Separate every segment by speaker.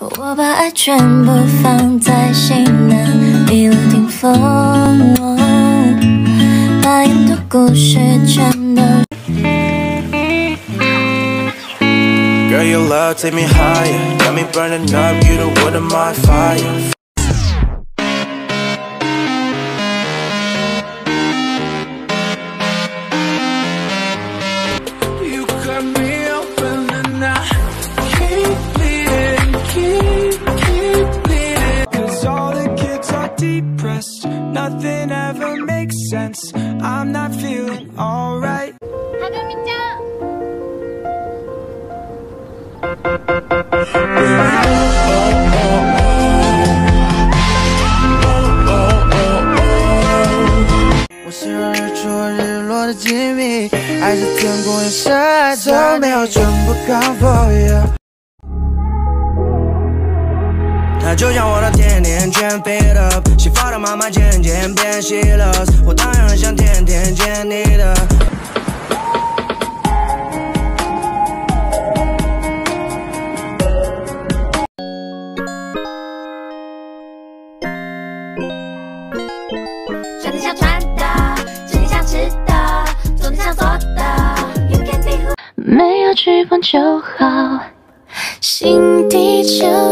Speaker 1: 我把爱全部放在行囊，一路听风，把沿途故事全都。
Speaker 2: Girl, your love take me higher. Got me burning up, you the wood of my fire. depressed. Nothing ever makes sense. I'm not feeling alright.
Speaker 3: Oh, 我喜欢日出和日落的机密，还是天空也晒着没有全部 come for you。
Speaker 2: 就像我的甜甜圈 fit up，洗发的妈妈渐渐变细了，我当然很想天天见你的。
Speaker 1: 想你想穿的，吃你想吃的，做你想做的，You can be who。没有翅膀就好，新地球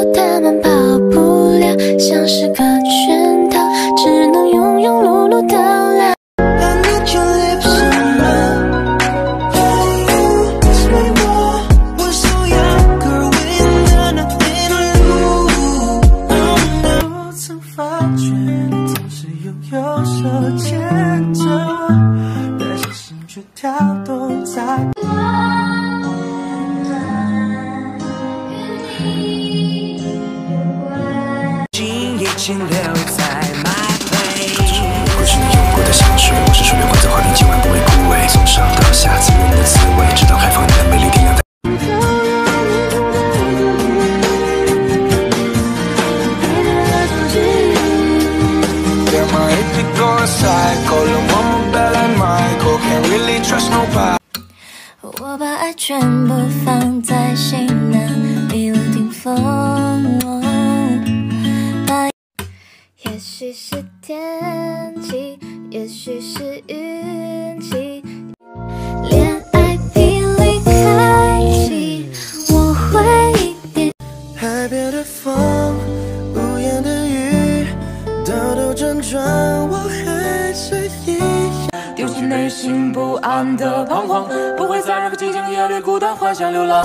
Speaker 3: 跳动在。
Speaker 2: 心已经留在 my place。
Speaker 4: 会是你用过的香水，我是水面观测花瓶，今晚不会枯萎。从上到下，滋润你的滋味，直到开放你的美丽点亮在。
Speaker 1: 把爱全部放在心囊，一路顶风。也许是天气，也许是运气，恋爱比离开启，我会一点。
Speaker 3: 海边的风，无言的雨，兜兜转转，我还是一。
Speaker 5: 丢弃内心不安的彷徨，不会在任何寂静夜里孤单幻想流浪。